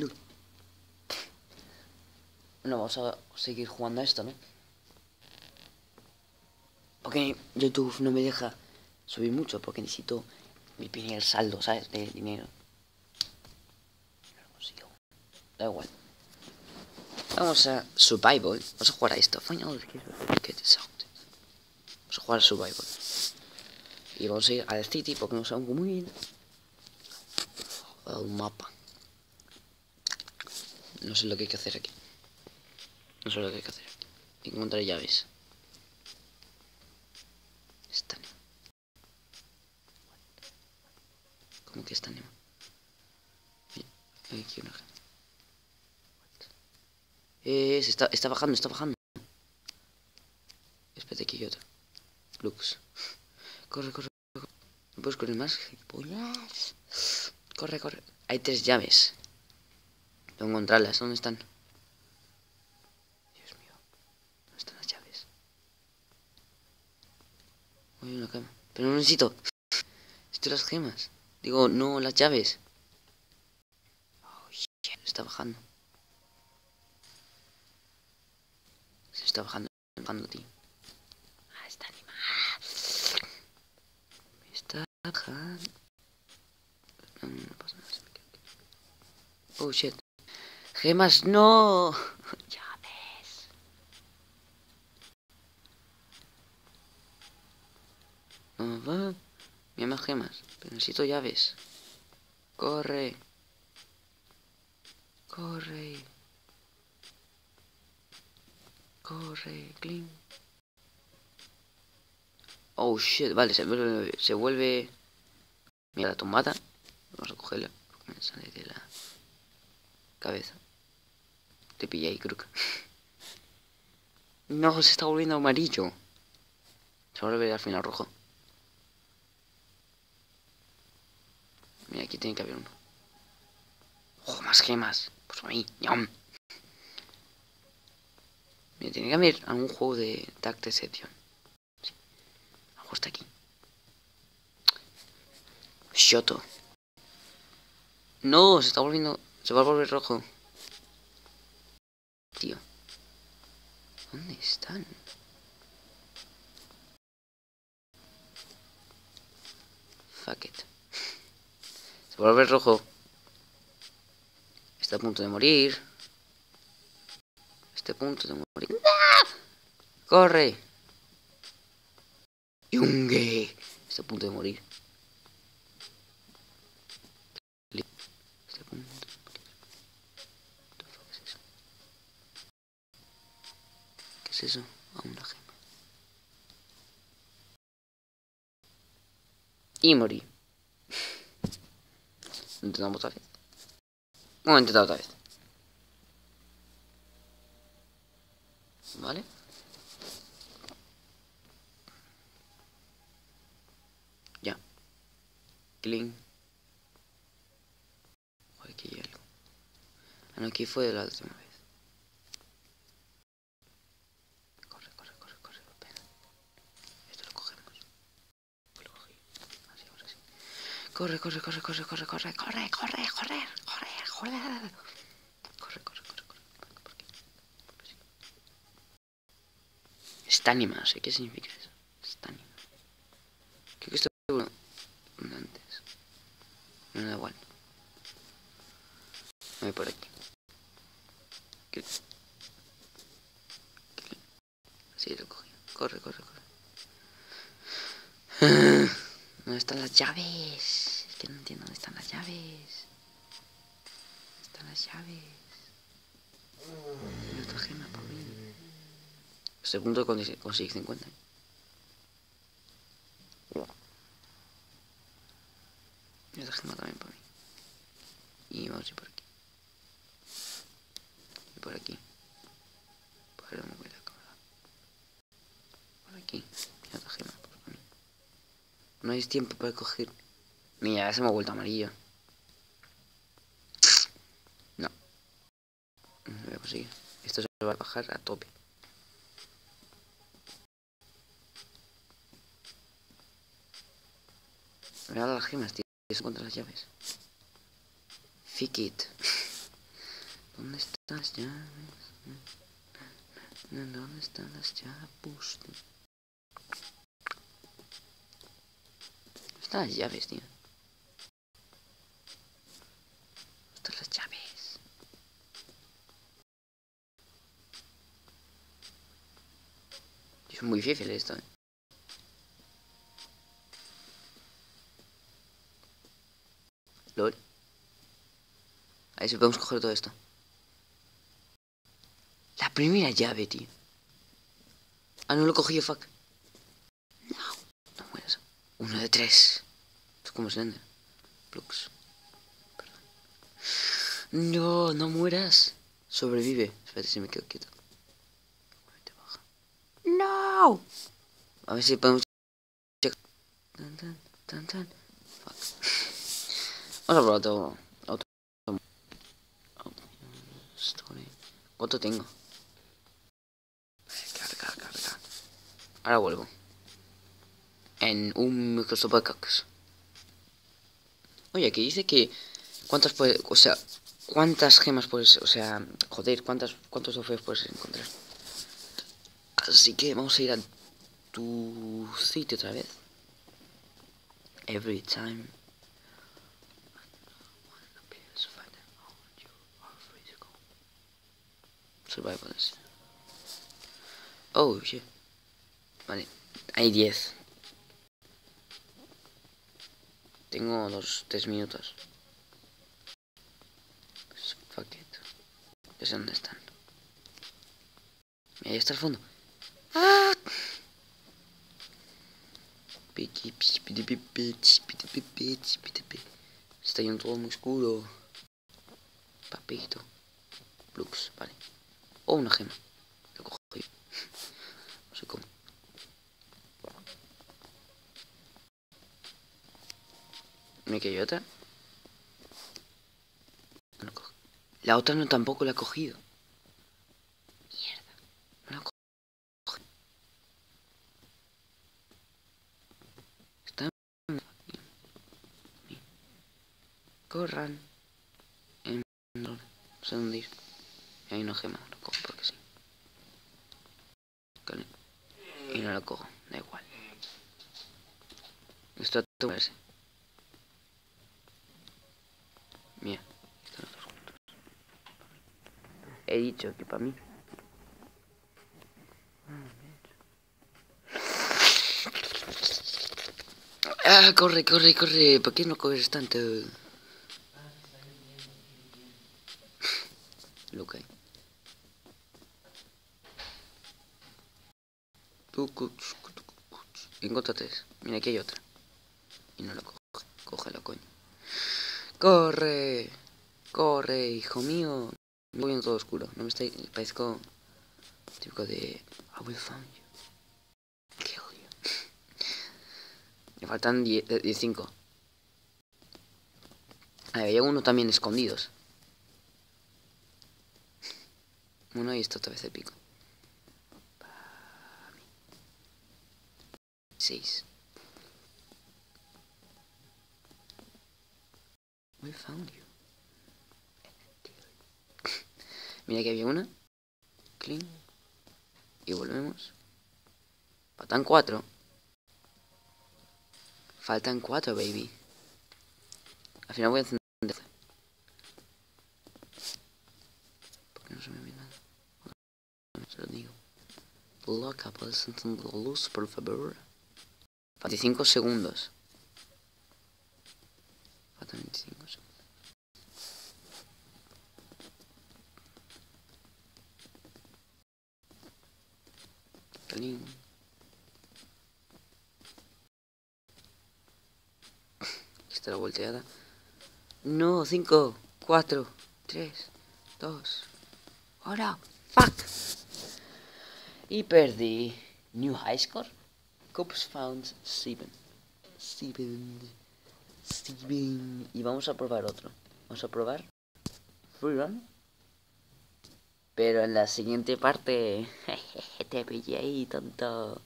Bueno, vamos a seguir jugando a esto, ¿no? Porque YouTube no me deja subir mucho porque necesito mi primer saldo, ¿sabes? De dinero. No lo consigo. Da igual. Vamos a Survival. Vamos a jugar a esto. Vamos a jugar a Survival. Y vamos a ir a The City porque no sabemos muy bien el mapa. No sé lo que hay que hacer aquí. No sé lo que hay que hacer aquí. Encontrar llaves. Está ¿Cómo que está Hay aquí una Eh, se está, está bajando, está bajando. Espérate, aquí hay otro. Lux. Corre, corre, corre. ¿No puedes correr más? Corre, corre. Hay tres llaves. Tengo que encontrarlas. ¿Dónde están? Dios mío. ¿Dónde están las llaves? Uy, una cama. Pero no necesito. Necesito las gemas. Digo, no, las llaves. Oh, shit. Está bajando. Se está bajando. bajando, tío. Ah, está animado. Me está bajando. No, no pasa nada. Se. Oh, shit. Gemas, no. Llaves. No, va. Gemas. Pero necesito llaves. Corre. Corre. Corre, clean. Oh shit, vale, se vuelve. Se vuelve... Mira la tomata. Vamos a cogerla. Me sale de la cabeza. Te ahí, creo que. No, se está volviendo amarillo. Se va a volver al final rojo. Mira, aquí tiene que haber uno. ¡Oh, más gemas! Pues ahí, ¡yum! Mira, tiene que haber algún juego de Tag Deception. Sí. Aquí. Shoto. No, se está volviendo... Se va a volver rojo. Tío. ¿Dónde están? Fuck it. Se volver rojo. Está a punto de morir. Está a punto de morir. ¡Ah! ¡Corre! ¡Yungue! Está a punto de morir. Está a punto de morir. What the fuck es eso? ¿Qué es eso? Ah, una gema. Y morí. Intentamos otra vez. Vamos a intentar otra vez. ¿Vale? Ya. Clean. Aquí hay algo. Ah, no, aquí fue la última vez. Corre, corre, corre, corre. Espera. Esto lo cogemos. Lo cogí. Así, ahora sí. Corre, corre, corre, corre, corre, corre, corre, corre, corre, corre, corre. Corre, corre, corre, corre. Venga, por aquí. Por aquí. Está animado, sé qué significa eso. Está animado. Creo que esto de antes. No da igual. Voy por aquí. Sí, lo cogí. Corre, corre, corre. ¿Dónde están las llaves? Que no entiendo dónde están las llaves. ¿Dónde están las llaves? Y otra gema por mí. Este punto consigue consigue 50. Y otra gema también por mí. Y vamos a ir por aquí. Y por aquí. Por me voy la cámara. Por aquí. Y otra gema por mí. No hay tiempo para coger. Mira, ya se me ha vuelto amarillo. No. No voy a conseguir. Esto se va a bajar a tope. Mira las gemas, tío. Eso contra las llaves. Fick it. ¿Dónde están las llaves? ¿Dónde están las llaves? Están las llaves, tío. Están las llaves. Es muy difícil esto, ¿eh? LOL. A ver si podemos coger todo esto. La primera llave, tío. Ah, no lo cogí, fuck. No, no mueras. Uno de tres. Es como Slender. Plux. Perdón. No, no mueras. Sobrevive. Espérate si me quedo quieto. No. A ver si podemos... Tan, tan, tan, tan. Vamos a probar. Otro. Story. ¿Cuánto tengo? Carga, carga. Ahora vuelvo. En un Microsoft. Oye, aquí dice que... ¿Cuántas puedes... O sea... ¿Cuántas gemas puedes... O sea... Joder, ¿cuántas, ¿cuántos trofeos puedes encontrar? Así que vamos a ir a tu sitio otra vez. Every time. Survivors. Oh, shit. Vale, hay 10. Tengo los 3 minutos. Fuck it. Ya sé dónde están. Ahí está el fondo. Está yendo todo muy oscuro. Papito. Lux, vale. O una gema. Lo cojo yo. No sé cómo. Me quedó otra. No la otra no tampoco la he cogido. Mierda. No la cojo. Está Corran. En... No sé dónde ir. Hay una gema, lo cojo porque sí. Y no lo cojo, da igual. Esto a verse. Mira, están los dos juntos. He dicho que para mí. Ah, corre, corre, corre. ¿Por qué no coges tanto? Lo que hay. Encontrate. Mira, aquí hay otra. Y no la coge. Cógela, coño. ¡Corre! ¡Corre, hijo mío! Voy viendo todo oscuro. No me estoy... Parezco... Típico de... I will find you. Kill you. Me faltan 15. Había uno también escondidos. Bueno, ahí está otra vez el pico. 6. We found you. Mira que había una. Clean. Y volvemos. Faltan cuatro. Faltan cuatro, baby. Al final voy a encender. Porque no se me ve nada. Se lo digo. Loca, puedes encender la luz, por favor. 25 segundos. Faltan 25 segundos. Está la volteada. No, 5, 4, 3, 2. Ahora, fuck. Y perdí. New high score. Cops found Steven. Steven. Steven. Y vamos a probar otro. Vamos a probar Free Run. Pero en la siguiente parte. Te pillé ahí, tonto.